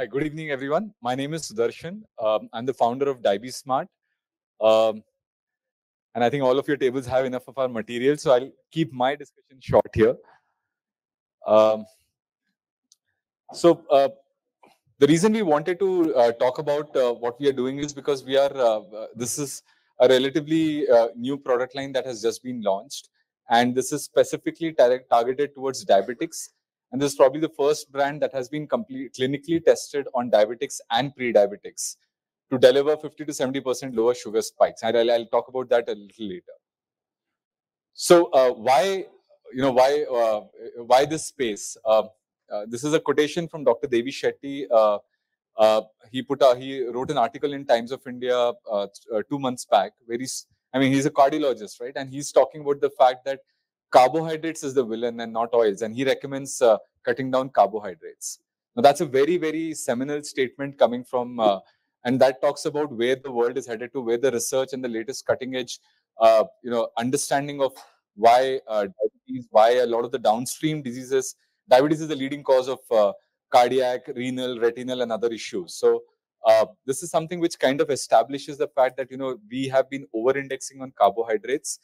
Hi, good evening, everyone. My name is Sudarshan. Um, I'm the founder of DiabeSmart. Um, and I think all of your tables have enough of our material, so I'll keep my discussion short here. Um, so uh, the reason we wanted to uh, talk about uh, what we are doing is because we are, uh, uh, this is a relatively uh, new product line that has just been launched. And this is specifically tar targeted towards diabetics. And this is probably the first brand that has been clinically tested on diabetics and pre-diabetics to deliver 50 to 70% lower sugar spikes. And I'll, I'll, talk about that a little later. So uh, why, you know, why, uh, why this space? Uh, uh this is a quotation from Dr. Devi Shetty. Uh, uh, he put a, he wrote an article in Times of India two months back where he's, I mean, he's a cardiologist, right? And he's talking about the fact that carbohydrates is the villain and not oils. And he recommends cutting down carbohydrates. Now, that's a very, very seminal statement coming from and that talks about where the world is headed to, where the research and the latest cutting edge, uh, you know, understanding of why uh, diabetes, why a lot of the downstream diseases, diabetes is the leading cause of uh, cardiac, renal, retinal, and other issues. So uh, this is something which kind of establishes the fact that you know we have been over-indexing on carbohydrates,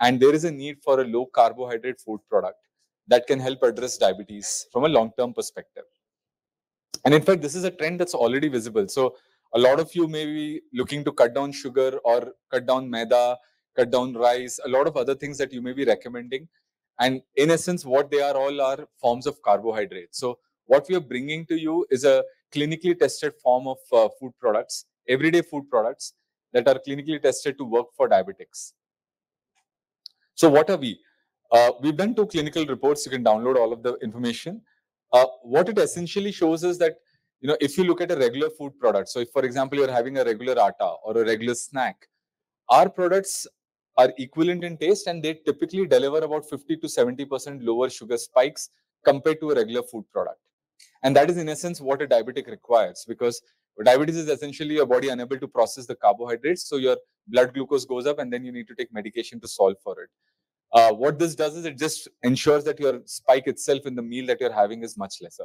and there is a need for a low carbohydrate food product that can help address diabetes from a long-term perspective. And in fact, this is a trend that's already visible. So a lot of you may be looking to cut down sugar or cut down maida, cut down rice, a lot of other things that you may be recommending. And in essence, what they are all are forms of carbohydrates. So what we are bringing to you is a clinically tested form of uh, food products, everyday food products that are clinically tested to work for diabetics. So what are we? Uh, we've done two clinical reports. You can download all of the information. Uh, what it essentially shows is that you know, if you look at a regular food product, so if, for example, you're having a regular atta or a regular snack, our products are equivalent in taste and they typically deliver about 50 to 70% lower sugar spikes compared to a regular food product. And that is, in essence, what a diabetic requires because diabetes is essentially your body unable to process the carbohydrates. So your blood glucose goes up and then you need to take medication to solve for it. Uh, what this does is it just ensures that your spike itself in the meal that you're having is much lesser.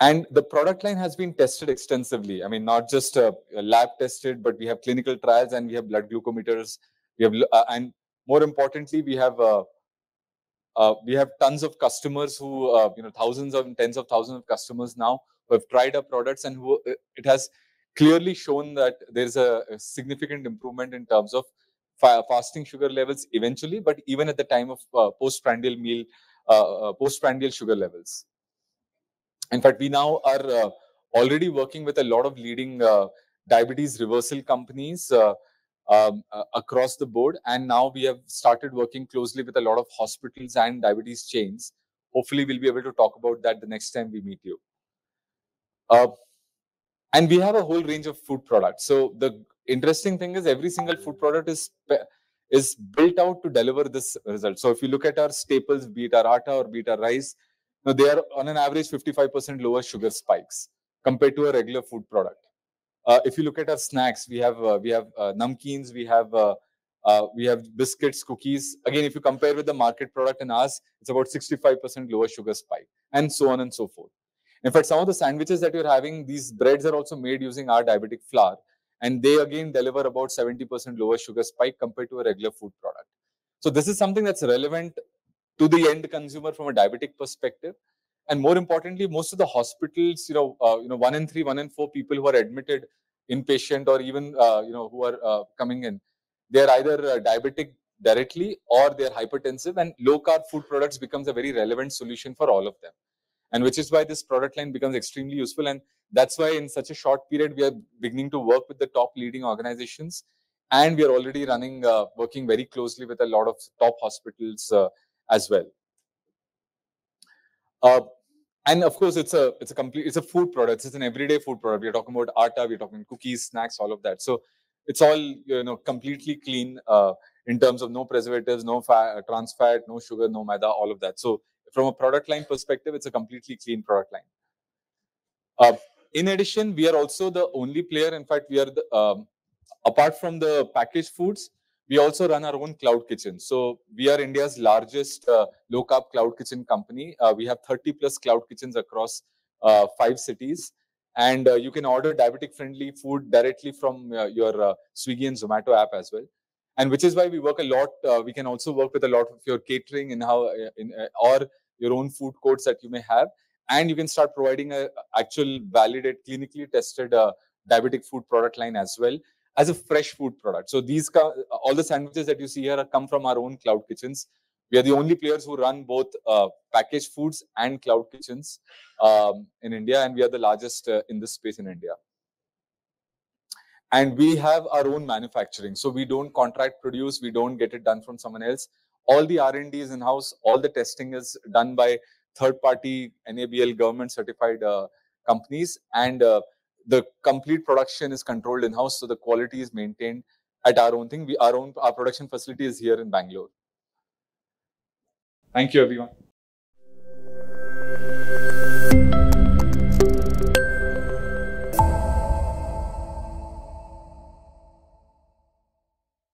And the product line has been tested extensively. I mean, not just uh, lab tested, but we have clinical trials and we have blood glucometers. We have, uh, and more importantly, we have uh, uh we have tons of customers who, uh, you know, thousands of tens of thousands of customers now who have tried our products and who uh, it has clearly shown that there's a, a significant improvement in terms of fasting sugar levels eventually, but even at the time of postprandial meal, postprandial sugar levels. In fact, we now are uh, already working with a lot of leading uh, diabetes reversal companies uh, um, uh, across the board. And now we have started working closely with a lot of hospitals and diabetes chains. Hopefully, we'll be able to talk about that the next time we meet you. Uh, and we have a whole range of food products. So the interesting thing is every single food product is is built out to deliver this result. So if you look at our staples, be it our atta or be it our rice, now, they are on an average 55% lower sugar spikes compared to a regular food product. Uh, if you look at our snacks, we have uh, we have uh, we have uh, uh, we have biscuits, cookies. Again, if you compare with the market product and ours, it's about 65% lower sugar spike, and so on and so forth. In fact, some of the sandwiches that you're having, these breads are also made using our diabetic flour, and they again deliver about 70% lower sugar spike compared to a regular food product. So this is something that's relevant to the end consumer from a diabetic perspective. And more importantly, most of the hospitals, you know, uh, you know, one in three, one in four people who are admitted inpatient or even, uh, you know, who are uh, coming in, they're either uh, diabetic directly or they're hypertensive and low carb food products becomes a very relevant solution for all of them. And which is why this product line becomes extremely useful. And that's why in such a short period, we are beginning to work with the top leading organizations. And we are already running, uh, working very closely with a lot of top hospitals uh, as well. Uh, and of course, it's a it's a complete it's a food product. It's an everyday food product. We're talking about atta, we're talking cookies, snacks, all of that. So it's all you know completely clean uh, in terms of no preservatives, no fat, trans fat, no sugar, no maida, all of that. So from a product line perspective, it's a completely clean product line. Uh, in addition, we are also the only player. In fact, we are the um, apart from the packaged foods, we also run our own cloud kitchen. So we are India's largest uh, low carb cloud kitchen company. Uh, we have 30 plus cloud kitchens across uh, five cities. And uh, you can order diabetic friendly food directly from uh, your Swiggy and Zomato app as well. And which is why we work a lot. Uh, we can also work with a lot of your catering in how, in, or your own food courts that you may have. And you can start providing a actual validated, clinically tested diabetic food product line as well as a fresh food product. So these all the sandwiches that you see here come from our own cloud kitchens. We are the only players who run both uh, packaged foods and cloud kitchens um, in India, and we are the largest uh, in this space in India. And we have our own manufacturing, so we don't contract produce, we don't get it done from someone else. All the R&D is in-house, all the testing is done by third-party NABL government-certified uh, companies, and uh, the complete production is controlled in-house, so the quality is maintained at our own thing. We our own our production facility is here in Bangalore. Thank you, everyone.